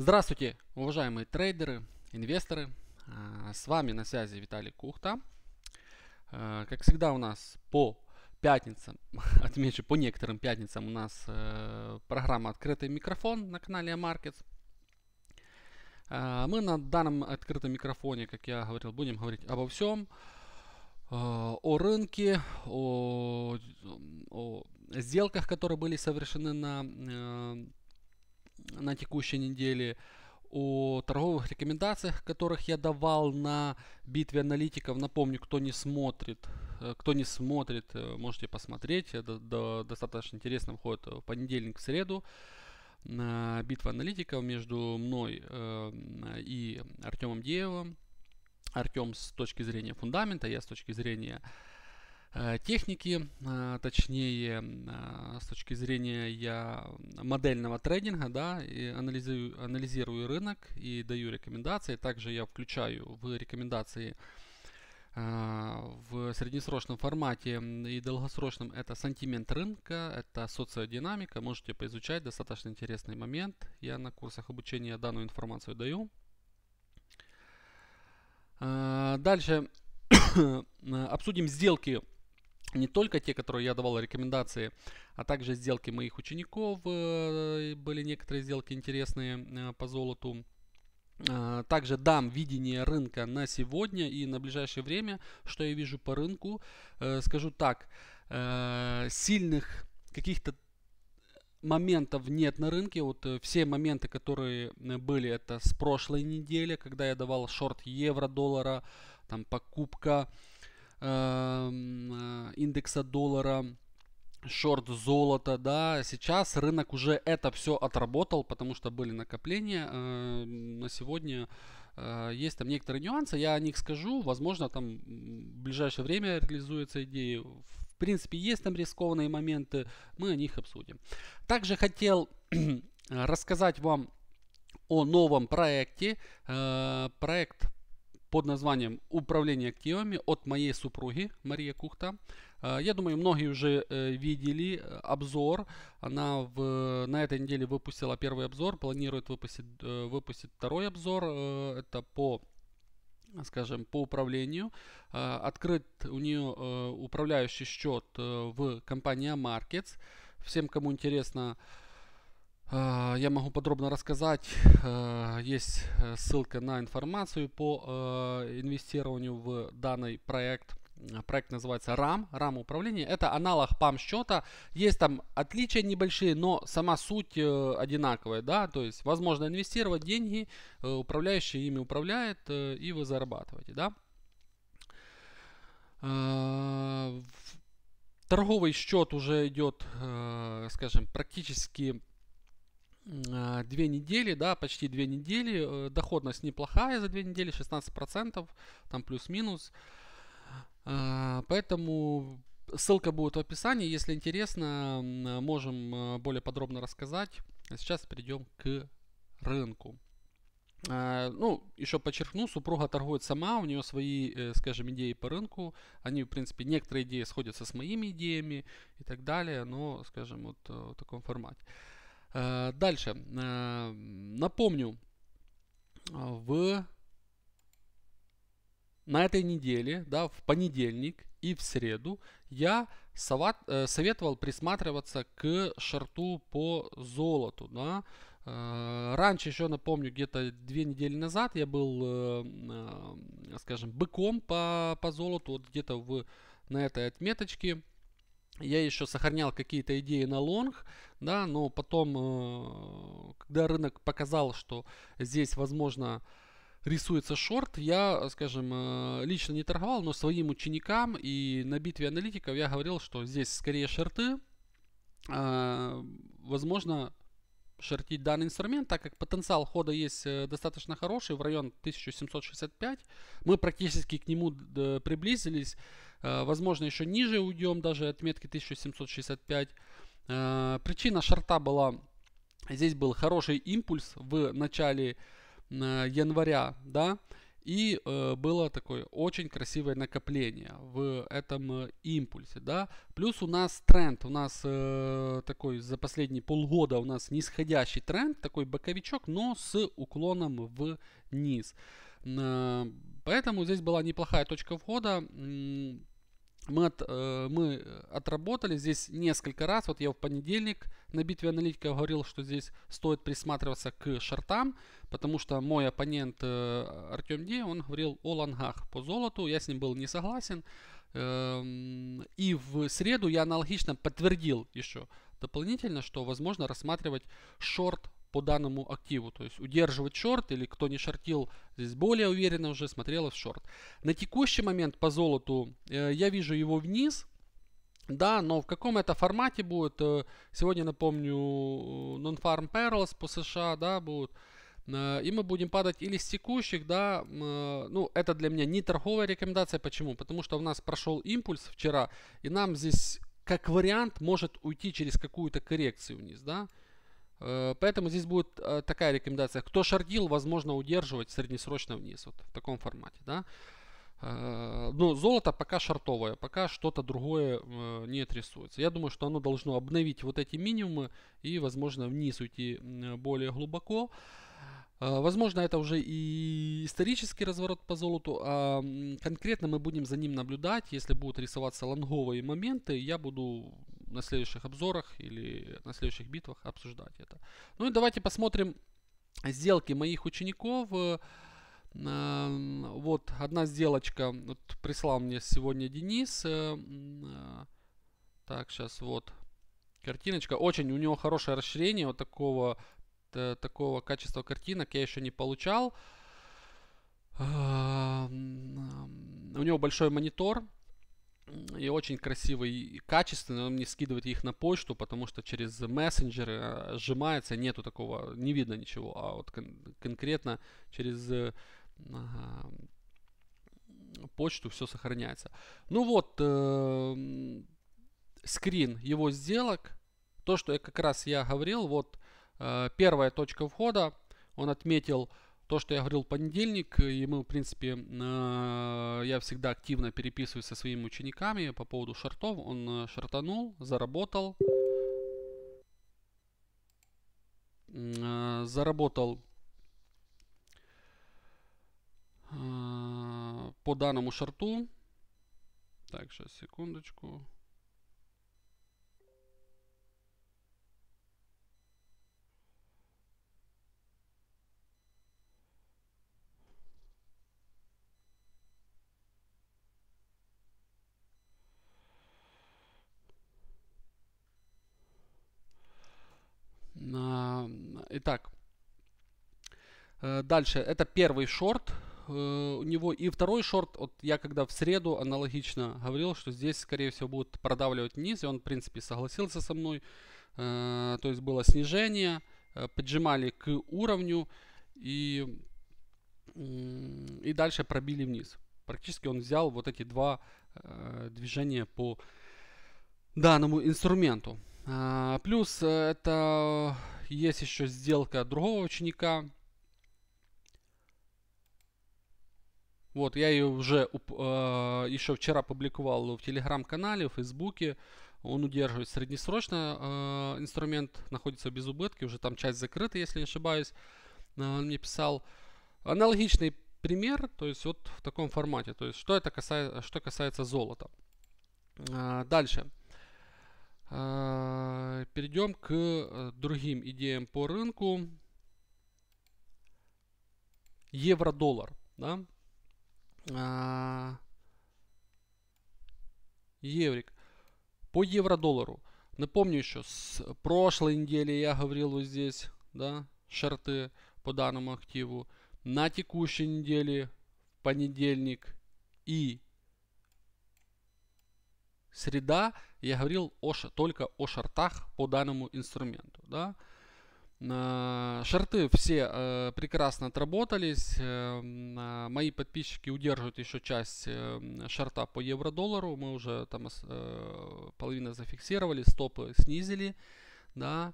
Здравствуйте, уважаемые трейдеры, инвесторы. А, с вами на связи Виталий Кухта. А, как всегда у нас по пятницам, отмечу, по некоторым пятницам у нас э, программа «Открытый микрофон» на канале Markets. А, мы на данном открытом микрофоне, как я говорил, будем говорить обо всем. О рынке, о, о сделках, которые были совершены на э, на текущей неделе, о торговых рекомендациях, которых я давал на битве аналитиков. Напомню, кто не смотрит, э, кто не смотрит, э, можете посмотреть. Это достаточно интересно входит в понедельник, в среду. Битва аналитиков между мной э, и Артемом Деевым. Артем с точки зрения фундамента, я с точки зрения Э, техники, э, точнее, э, с точки зрения я модельного трейдинга, да, и анализирую, анализирую рынок и даю рекомендации. Также я включаю в рекомендации в среднесрочном формате и долгосрочном это сантимент рынка, это социодинамика. Можете поизучать, достаточно интересный момент. Я на курсах обучения данную информацию даю. Дальше обсудим сделки не только те, которые я давал рекомендации, а также сделки моих учеников. Э, были некоторые сделки интересные э, по золоту. Э, также дам видение рынка на сегодня и на ближайшее время, что я вижу по рынку. Скажу так, сильных каких-то моментов нет на рынке. Вот все моменты, которые были, это с прошлой недели, когда я давал шорт евро-доллара, там покупка э, индекса доллара, шорт золота, да, сейчас рынок уже это все отработал, потому что были накопления э, на сегодня. Э, есть там некоторые нюансы, я о них скажу, возможно, там в ближайшее время реализуются идеи. В принципе, есть там рискованные моменты, мы о них обсудим. Также хотел рассказать вам о новом проекте. Э, проект под названием «Управление активами» от моей супруги Мария Кухта. Э, я думаю, многие уже э, видели э, обзор. Она в, на этой неделе выпустила первый обзор, планирует выпустить, выпустить второй обзор. Это по скажем, по управлению. Открыт у нее управляющий счет в компании Markets. Всем, кому интересно, я могу подробно рассказать. А, есть э, ссылка на информацию по э, инвестированию в данный проект. Проект называется RAM, RAM управления. Это аналог PAM счета. Есть там отличия небольшие, но сама суть э, одинаковая. Да? То есть возможно инвестировать деньги, управляющий ими управляет, и вы зарабатываете. Да? А, торговый счет уже идет, скажем, практически а, две недели, да, почти две недели, э, доходность неплохая за две недели, 16%, там плюс-минус. А, поэтому ссылка будет в описании, если интересно, можем э, более подробно рассказать. Сейчас перейдем к рынку. А, ну, еще подчеркну, супруга торгует сама, у нее свои, э, скажем, идеи по рынку. Они, в принципе, некоторые идеи сходятся с моими идеями и так далее, но, скажем, вот в таком формате. Э, дальше. Э, напомню, в на этой неделе, да, в понедельник и в среду я соват, э, советовал присматриваться к шарту по золоту, да. Раньше еще напомню, где-то две недели назад я был, скажем, быком по, по золоту, вот где-то в, на этой отметочке я еще сохранял какие-то идеи на лонг, да, но потом, э, когда рынок показал, что здесь, возможно, рисуется шорт, я, скажем, э, лично не торговал, но своим ученикам и на битве аналитиков я говорил, что здесь скорее шорты, э, возможно, шортить данный инструмент, так как потенциал хода есть достаточно хороший, в район 1765. Мы практически к нему приблизились. Э, возможно, еще ниже уйдем, даже отметки 1765. Э, причина шарта была, здесь был хороший импульс в начале э, января, да, И было такое очень красивое накопление в этом импульсе, да. Плюс у нас тренд, у нас такой за последние полгода у нас нисходящий тренд, такой боковичок, но с уклоном вниз. Поэтому здесь была неплохая точка входа мы, от, э, мы отработали здесь несколько раз. Вот я в понедельник на битве аналитиков говорил, что здесь стоит присматриваться к шортам, потому что мой оппонент э, Артем Ди, он говорил о лонгах по золоту, я с ним был не согласен. Э, и в среду я аналогично подтвердил еще дополнительно, что возможно рассматривать шорт по данному активу. То есть удерживать шорт или кто не шортил, здесь более уверенно уже смотрела в шорт. На текущий момент по золоту э, я вижу его вниз. Да, но в каком это формате будет? Э, сегодня напомню Non-Farm Perils по США, да, будут. Э, и мы будем падать или с текущих, да, э, ну, это для меня не торговая рекомендация. Почему? Потому что у нас прошел импульс вчера, и нам здесь, как вариант, может уйти через какую-то коррекцию вниз, да. Э, поэтому здесь будет э, такая рекомендация. Кто шардил, возможно удерживать среднесрочно вниз. Вот в таком формате. Да? Э, но золото пока шартовое, пока что-то другое не отрисуется. Я думаю, что оно должно обновить вот эти минимумы и, возможно, вниз уйти более глубоко. Возможно, это уже и исторический разворот по золоту, а конкретно мы будем за ним наблюдать. Если будут рисоваться лонговые моменты, я буду на следующих обзорах или на следующих битвах обсуждать это. Ну и давайте посмотрим сделки моих учеников. Э, вот одна сделочка вот прислал мне сегодня Денис. Э, э, так, сейчас вот картиночка. Очень у него хорошее расширение вот такого, такого качества картинок я еще не получал. У него большой монитор, и очень красивый и качественный. Он мне скидывает их на почту, потому что через мессенджеры э, сжимается, нету такого, не видно ничего. А вот кон- конкретно через э, почту все сохраняется. Ну вот, э, скрин его сделок. То, что я как раз я говорил, вот э, первая точка входа. Он отметил то, что я говорил в понедельник, и мы, в принципе, э, я всегда активно переписываюсь со своими учениками по поводу шартов. Он э, шартанул, заработал. Э, заработал по данному шарту. Так, сейчас, секундочку. Итак, э, дальше. Это первый шорт э, у него. И второй шорт, вот я когда в среду аналогично говорил, что здесь, скорее всего, будут продавливать вниз. И он, в принципе, согласился со мной. Э, то есть было снижение, поджимали к уровню и, и дальше пробили вниз. Практически он взял вот эти два движения по данному инструменту. А, плюс это есть еще сделка другого ученика. Вот, я ее уже э, еще вчера публиковал в телеграм-канале, в фейсбуке. Он удерживает среднесрочно э, инструмент, находится без убытки, уже там часть закрыта, если не ошибаюсь. Э, он мне писал аналогичный пример, то есть вот в таком формате. То есть что это касается, что касается золота. Э, дальше. А, перейдем к э, другим идеям по рынку. Евро-доллар. Да? А, еврик. По евро-доллару. Напомню еще, с прошлой недели я говорил вот здесь, да, шарты по данному активу. На текущей неделе, в понедельник и среда я говорил о, только о шартах по данному инструменту. Да? Шарты все э, прекрасно отработались. Э, мои подписчики удерживают еще часть э, шарта по евро-доллару. Мы уже там э, половину зафиксировали, стопы снизили. Да?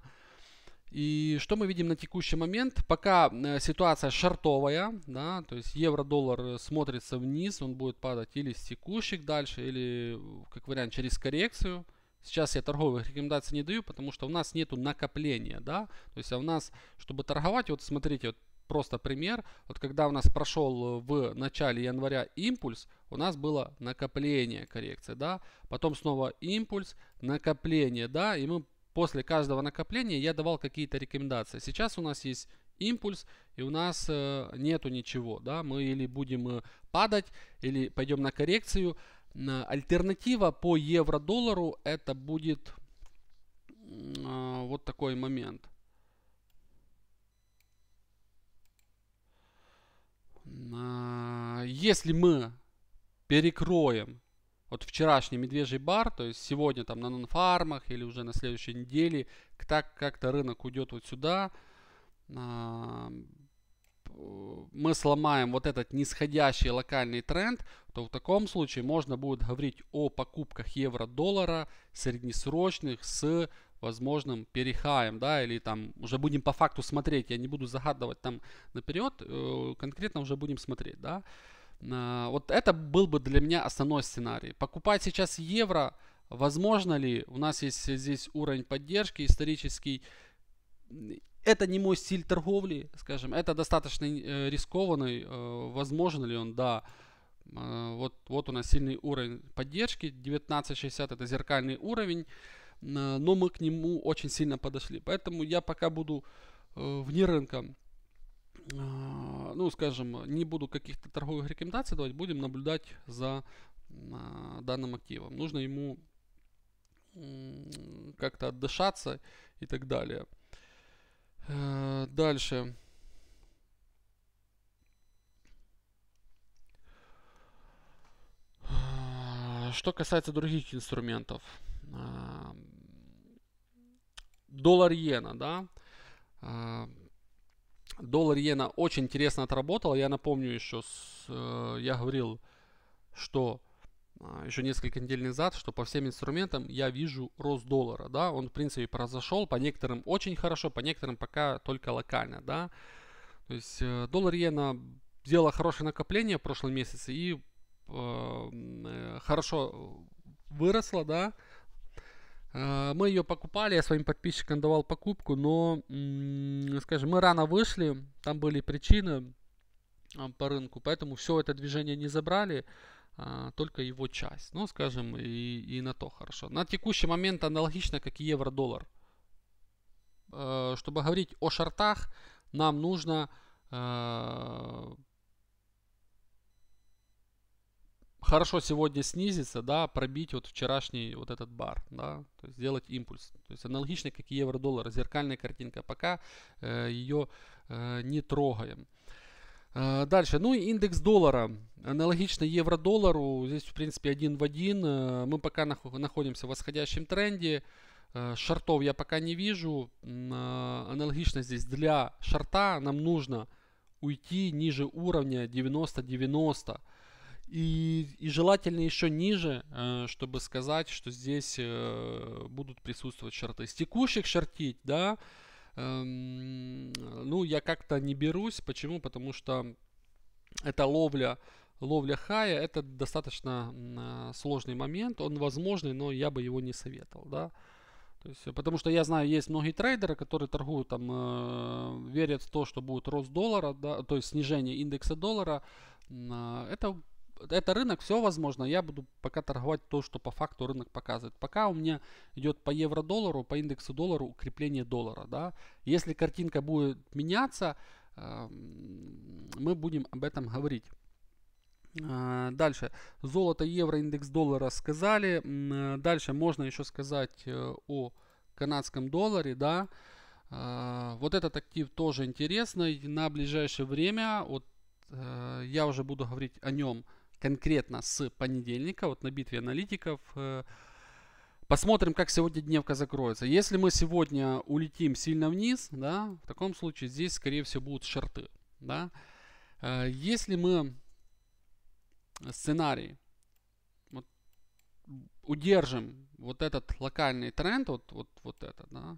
И что мы видим на текущий момент? Пока э, ситуация шартовая, да, то есть евро-доллар смотрится вниз, он будет падать или с текущих дальше, или, как вариант, через коррекцию. Сейчас я торговых рекомендаций не даю, потому что у нас нету накопления, да, то есть а у нас, чтобы торговать, вот смотрите, вот просто пример, вот когда у нас прошел в начале января импульс, у нас было накопление коррекции, да, потом снова импульс, накопление, да, и мы после каждого накопления я давал какие-то рекомендации. Сейчас у нас есть импульс, и у нас э, нету ничего, да, мы или будем э, падать, или пойдем на коррекцию. Альтернатива по евро-доллару это будет э, вот такой момент. Э, если мы перекроем вот вчерашний медвежий бар, то есть сегодня там на нонфармах или уже на следующей неделе, так как-то рынок уйдет вот сюда, а, мы сломаем вот этот нисходящий локальный тренд, то в таком случае можно будет говорить о покупках евро-доллара среднесрочных с возможным перехаем, да, или там уже будем по факту смотреть, я не буду загадывать там наперед, э, конкретно уже будем смотреть, да. А, вот это был бы для меня основной сценарий. Покупать сейчас евро, возможно ли? У нас есть здесь уровень поддержки исторический. Это не мой стиль торговли, скажем. Это достаточно э, рискованный. Э, возможно ли он? Да. Э, вот, вот у нас сильный уровень поддержки. 1960 это зеркальный уровень. Но мы к нему очень сильно подошли. Поэтому я пока буду вне рынка а, ну, скажем, не буду каких-то торговых рекомендаций давать, будем наблюдать за а, данным активом. Нужно ему как-то отдышаться и так далее. Э, дальше. Что касается других инструментов. А, доллар иена, да. Доллар иена очень интересно отработал. Я напомню еще, с, э, я говорил, что э, еще несколько недель назад, что по всем инструментам я вижу рост доллара, да, он в принципе произошел, по некоторым очень хорошо, по некоторым пока только локально, да, то есть э, доллар иена сделала хорошее накопление в прошлом месяце и э, э хорошо выросла, да, Э, мы ее покупали, я своим подписчикам давал покупку, но, скажем, мы рано вышли, там были причины а, по рынку, поэтому все это движение не забрали, а, только его часть. Ну, скажем, и, и на то хорошо. На текущий момент аналогично, как и евро-доллар. Чтобы говорить о шартах, нам нужно э, хорошо сегодня снизиться, да, пробить вот вчерашний вот этот бар, да, то есть сделать импульс. То есть аналогично, как и евро-доллар, зеркальная картинка, пока э, ее э, не трогаем. Э, дальше, ну и индекс доллара, аналогично евро-доллару, здесь в принципе один в один, э, мы пока нах- находимся в восходящем тренде, э, шартов я пока не вижу, э, аналогично здесь для шарта нам нужно уйти ниже уровня 90-90, и, и желательно еще ниже, э, чтобы сказать, что здесь э, будут присутствовать шарты. С текущих шартить, да, эм, ну, я как-то не берусь. Почему? Потому что это ловля, ловля хая, это достаточно сложный момент. Он возможный, но я бы его не советовал, да. То есть, потому что я знаю, есть многие трейдеры, которые торгуют там, э, верят в то, что будет рост доллара, да, то есть снижение индекса доллара. Э, это это рынок, все возможно. Я буду пока торговать то, что по факту рынок показывает. Пока у меня идет по евро-доллару, по индексу доллару укрепление доллара. Да? Если картинка будет меняться, эм, мы будем об этом говорить. Э, дальше. Золото, евро, индекс доллара сказали. Э, дальше можно еще сказать э, о канадском долларе. Да? Вот этот актив тоже интересный. На ближайшее время, вот я уже буду говорить о нем конкретно с понедельника, вот на битве аналитиков. Э, посмотрим, как сегодня дневка закроется. Если мы сегодня улетим сильно вниз, да, в таком случае здесь, скорее всего, будут шарты. Да. Э, если мы сценарий вот, удержим вот этот локальный тренд, вот, вот, вот этот, да,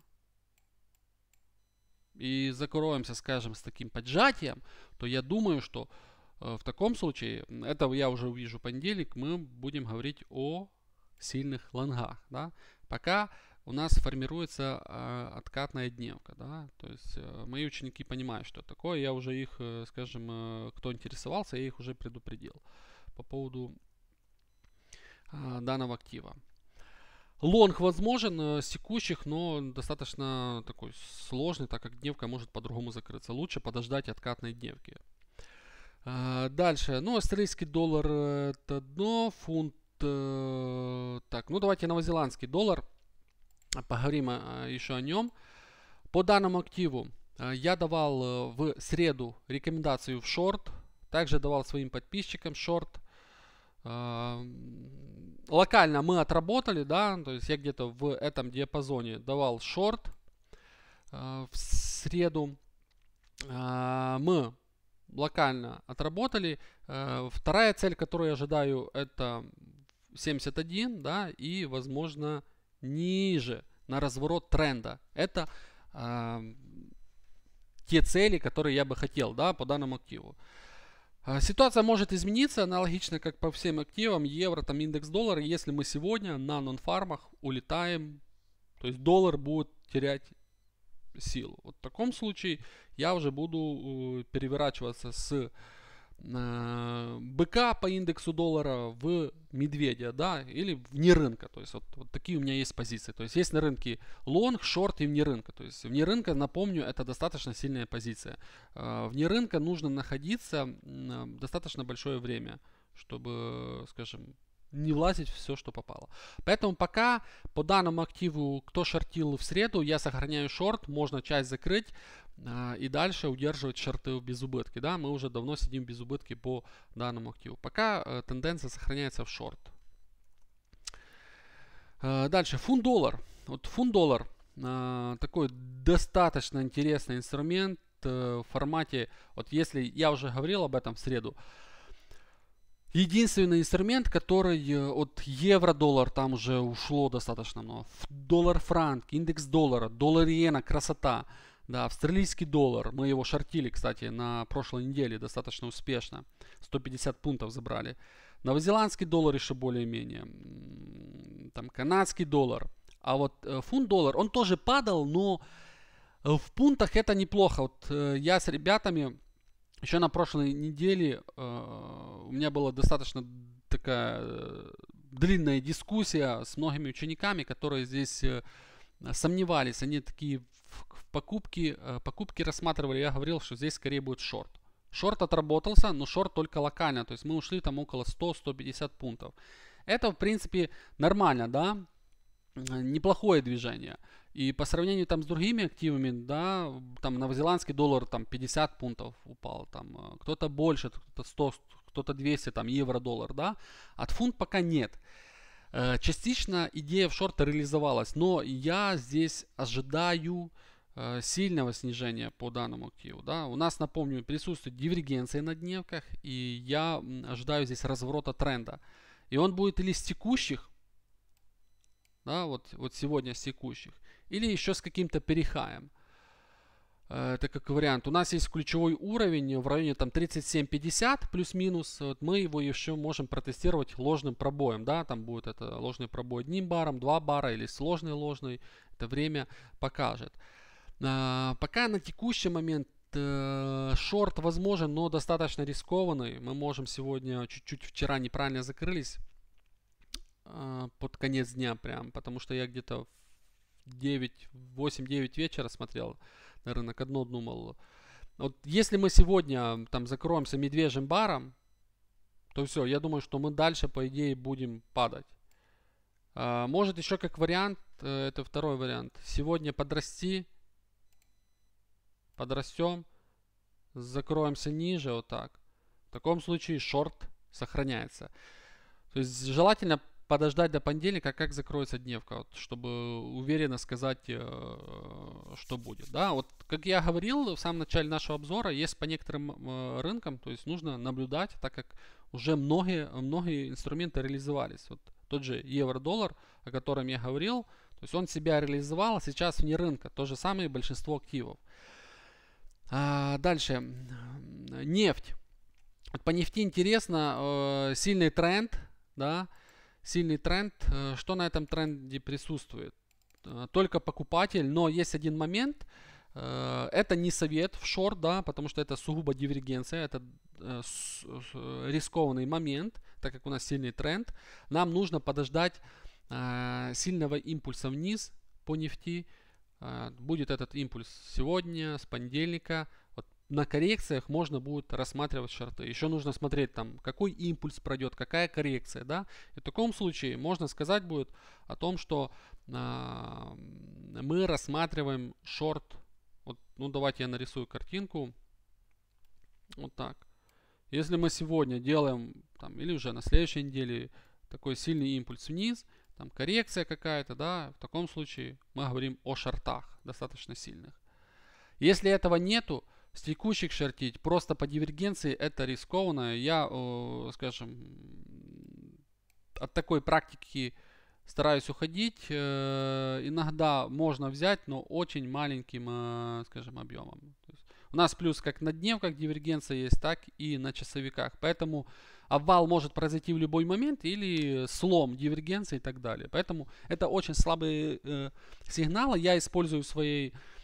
и закроемся, скажем, с таким поджатием, то я думаю, что в таком случае, это я уже увижу понедельник, мы будем говорить о сильных лонгах. Да? Пока у нас формируется э, откатная дневка. Да? То есть э, мои ученики понимают, что такое. Я уже их, э, скажем, э, кто интересовался, я их уже предупредил по поводу э, данного актива. Лонг возможен э, с текущих, но достаточно такой сложный, так как дневка может по-другому закрыться. Лучше подождать откатной дневки. Э, дальше. Ну, австралийский доллар это дно, фунт... Э, так, ну давайте новозеландский доллар. Поговорим еще о нем. По данному активу я давал в среду рекомендацию в шорт. Также давал своим подписчикам шорт локально мы отработали, да, то есть я где-то в этом диапазоне давал шорт э, в среду. Э, мы локально отработали. Э, вторая цель, которую я ожидаю, это 71, да, и, возможно, ниже на разворот тренда. Это э, те цели, которые я бы хотел, да, по данному активу. А, ситуация может измениться, аналогично как по всем активам, евро, там индекс доллара. Если мы сегодня на нон-фармах улетаем, то есть доллар будет терять силу. Вот в таком случае я уже буду э, переворачиваться с э, быка по индексу доллара в медведя, да, или вне рынка. То есть вот, вот такие у меня есть позиции. То есть есть на рынке лонг, шорт и вне рынка. То есть вне рынка, напомню, это достаточно сильная позиция. Э, вне рынка нужно находиться достаточно большое время, чтобы, скажем, не влазить все, что попало. Поэтому пока по данному активу, кто шортил в среду, я сохраняю шорт, можно часть закрыть а, и дальше удерживать шорты в безубытке. Да, мы уже давно сидим в безубытке по данному активу. Пока э, тенденция сохраняется в шорт. Э, дальше, фунт-доллар. Вот фунт-доллар э, такой достаточно интересный инструмент э, в формате, вот если я уже говорил об этом в среду, Единственный инструмент, который э, от евро-доллар там уже ушло достаточно много. Доллар-франк, индекс доллара, доллар-иена, красота. Да, австралийский доллар, мы его шортили, кстати, на прошлой неделе достаточно успешно. 150 пунктов забрали. Новозеландский доллар еще более-менее. Там канадский доллар. А вот э, фунт-доллар, он тоже падал, но э, в пунктах это неплохо. Вот я с ребятами еще на прошлой неделе э, у меня была достаточно такая э, длинная дискуссия с многими учениками, которые здесь э, сомневались. Они такие в, в покупки, э, покупки рассматривали. Я говорил, что здесь скорее будет шорт. Шорт отработался, но шорт только локально. То есть мы ушли там около 100-150 пунктов. Это, в принципе, нормально, да? Неплохое движение. И по сравнению там с другими активами, да, там новозеландский доллар там 50 пунктов упал, там э, кто-то больше, кто-то 100, кто-то 200, там евро-доллар, да. От фунт пока нет. Э, частично идея в шорта реализовалась, но я здесь ожидаю э, сильного снижения по данному активу. Да. У нас, напомню, присутствует дивергенция на дневках, и я ожидаю здесь разворота тренда. И он будет или с текущих, да, вот, вот сегодня с текущих, или еще с каким-то перехаем. Э, это как вариант. У нас есть ключевой уровень в районе там 37-50 плюс-минус. Вот мы его еще можем протестировать ложным пробоем. Да, там будет это ложный пробой одним баром, два бара или сложный ложный. Это время покажет. А, пока на текущий момент э, шорт возможен, но достаточно рискованный. Мы можем сегодня чуть-чуть вчера неправильно закрылись э, под конец дня прям, потому что я где-то 9, 8-9 вечера смотрел на рынок, одно думал. Вот если мы сегодня там закроемся медвежьим баром, то все, я думаю, что мы дальше, по идее, будем падать. А, может еще как вариант, э, это второй вариант, сегодня подрасти, подрастем, закроемся ниже, вот так. В таком случае шорт сохраняется. То есть желательно подождать до понедельника, как закроется дневка, вот, чтобы уверенно сказать, э, что будет. Да, вот как я говорил в самом начале нашего обзора, есть по некоторым э, рынкам, то есть нужно наблюдать, так как уже многие, многие инструменты реализовались. Вот тот же евро-доллар, о котором я говорил, то есть он себя реализовал, а сейчас вне рынка. То же самое большинство активов. А, дальше. Нефть. По нефти интересно, э, сильный тренд, да, сильный тренд. Э, что на этом тренде присутствует? Э, только покупатель, но есть один момент. Это не совет в шорт, да, потому что это сугубо дивергенция, это рискованный момент, так как у нас сильный тренд. Нам нужно подождать сильного импульса вниз по нефти. Будет этот импульс сегодня, с понедельника, на коррекциях можно будет рассматривать шарты. Еще нужно смотреть там, какой импульс пройдет, какая коррекция, да. И в таком случае можно сказать будет о том, что э, мы рассматриваем шорт. Вот, ну давайте я нарисую картинку. Вот так. Если мы сегодня делаем, там, или уже на следующей неделе, такой сильный импульс вниз, там коррекция какая-то, да, в таком случае мы говорим о шортах достаточно сильных. Если этого нету, с текущих шортить просто по дивергенции это рискованно. Я, скажем, от такой практики стараюсь уходить. Э, иногда можно взять, но очень маленьким, э, скажем, объемом. у нас плюс как на дневках дивергенция есть, так и на часовиках. Поэтому обвал может произойти в любой момент или слом дивергенции и так далее. Поэтому это очень слабые э, сигналы. Я использую в своей Э,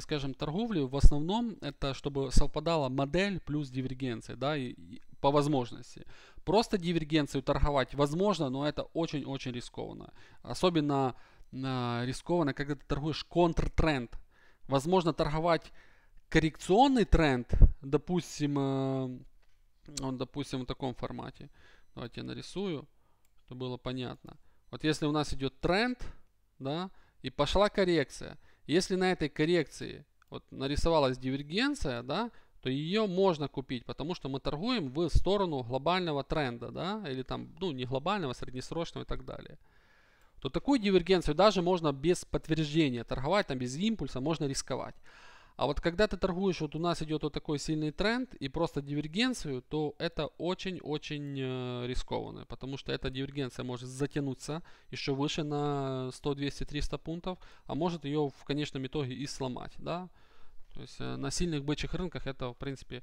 скажем, торговли в основном это чтобы совпадала модель плюс дивергенция, да, и, и по возможности. Просто дивергенцию торговать возможно, но это очень-очень рискованно. Особенно э, рискованно, когда ты торгуешь контртренд. Возможно торговать коррекционный тренд, допустим, э, он, допустим, в таком формате. Давайте я нарисую, чтобы было понятно. Вот если у нас идет тренд, да, и пошла коррекция – если на этой коррекции вот нарисовалась дивергенция, да, то ее можно купить, потому что мы торгуем в сторону глобального тренда, да, или там, ну, не глобального, среднесрочного и так далее. То такую дивергенцию даже можно без подтверждения торговать, там без импульса можно рисковать. А вот когда ты торгуешь, вот у нас идет вот такой сильный тренд и просто дивергенцию, то это очень-очень э, рискованно, потому что эта дивергенция может затянуться еще выше на 100, 200, 300 пунктов, а может ее в конечном итоге и сломать, да. То есть э, на сильных бычьих рынках это, в принципе,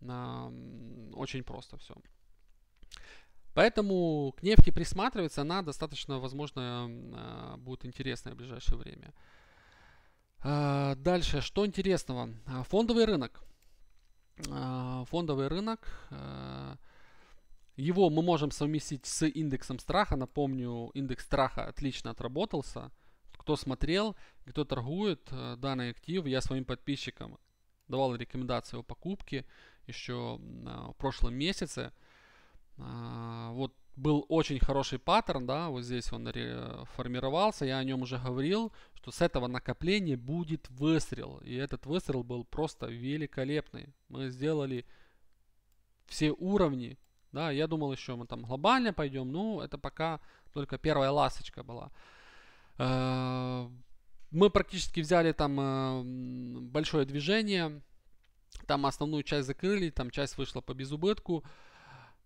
очень просто все. Поэтому к нефти присматриваться она достаточно, возможно, э, будет интересная в ближайшее время. А, дальше, что интересного? А, фондовый рынок. А, фондовый рынок. Его мы можем совместить с индексом страха. Напомню, индекс страха отлично отработался. Кто смотрел, кто торгует данный актив, я своим подписчикам давал рекомендации о покупке еще в прошлом месяце. Вот был очень хороший паттерн, да, вот здесь он формировался, я о нем уже говорил, что с этого накопления будет выстрел. И этот выстрел был просто великолепный. Мы сделали все уровни, да, я думал еще мы там глобально пойдем, ну, это пока только первая ласточка была. Э, мы практически взяли там э, большое движение, там основную часть закрыли, там часть вышла по безубытку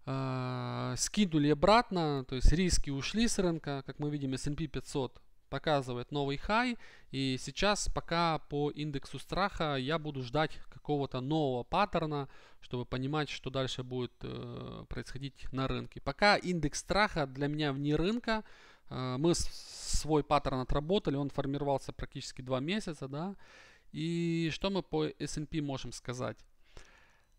скинули обратно, то есть риски ушли с рынка, как мы видим, S&P 500 показывает новый хай, и сейчас пока по индексу страха я буду ждать какого-то нового паттерна, чтобы понимать, что дальше будет э, происходить на рынке. Пока индекс страха для меня вне рынка, э, мы свой паттерн отработали, он формировался практически два месяца, да, и что мы по S&P можем сказать?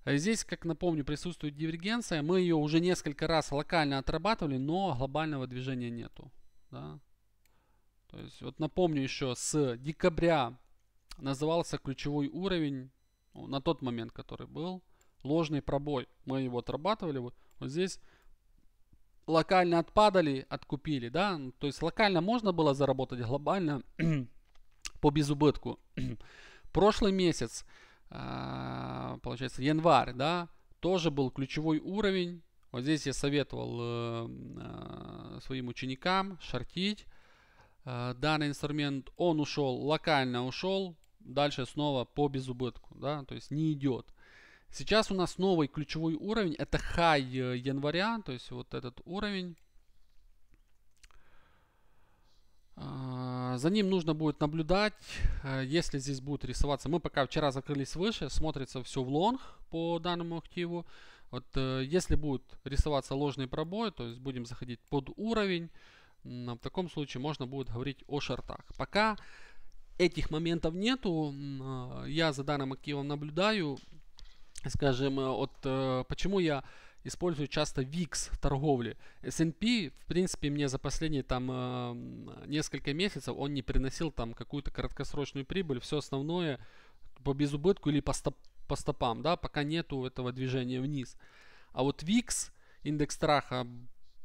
А здесь, как напомню, присутствует дивергенция. Мы ее уже несколько раз локально отрабатывали, но глобального движения нету. Да? То есть, вот напомню еще, с декабря назывался ключевой уровень, ну, на тот момент, который был, ложный пробой. Мы его отрабатывали. Вот, здесь локально отпадали, откупили, да. То есть локально можно было заработать, глобально по безубытку. Прошлый месяц получается, январь, да, тоже был ключевой уровень. Вот здесь я советовал э, э, своим ученикам шортить э, данный инструмент. Он ушел, локально ушел, дальше снова по безубытку, да, то есть не идет. Сейчас у нас новый ключевой уровень, это хай января, то есть вот этот уровень. За ним нужно будет наблюдать, если здесь будет рисоваться. Мы пока вчера закрылись выше, смотрится все в лонг по данному активу. Вот если будет рисоваться ложный пробой, то есть будем заходить под уровень, в таком случае можно будет говорить о шортах. Пока этих моментов нету, я за данным активом наблюдаю, скажем, от почему я использую часто VIX в торговле. S&P, в принципе, мне за последние там э, несколько месяцев он не приносил там какую-то краткосрочную прибыль. Все основное по безубытку или по, стоп, по стопам, да, пока нету этого движения вниз. А вот VIX, индекс страха,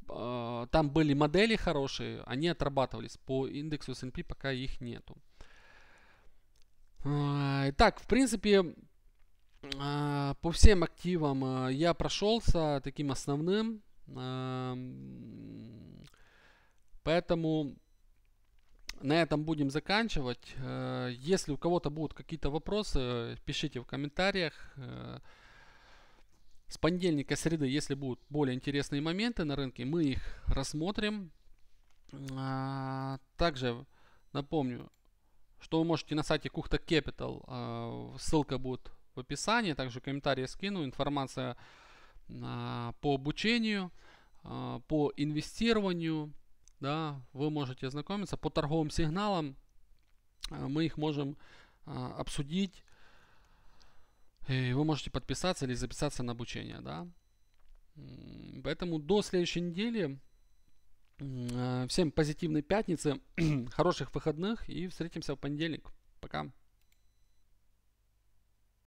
э, там были модели хорошие, они отрабатывались. По индексу S&P пока их нету. Итак, в принципе, по всем активам а, я прошелся таким основным. Поэтому на этом будем заканчивать. Если у кого-то будут какие-то вопросы, пишите в комментариях. С понедельника, среды, если будут более интересные моменты на рынке, мы их рассмотрим. А, также напомню, что вы можете на сайте Кухта Capital, ссылка будет в описании. Также комментарии скину. Информация а, по обучению, а, по инвестированию. Да, вы можете ознакомиться по торговым сигналам. А, мы их можем а, обсудить. И вы можете подписаться или записаться на обучение. Да. Поэтому до следующей недели. А, всем позитивной пятницы, хороших выходных и встретимся в понедельник. Пока.